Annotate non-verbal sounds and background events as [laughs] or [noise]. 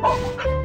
Oh, [laughs]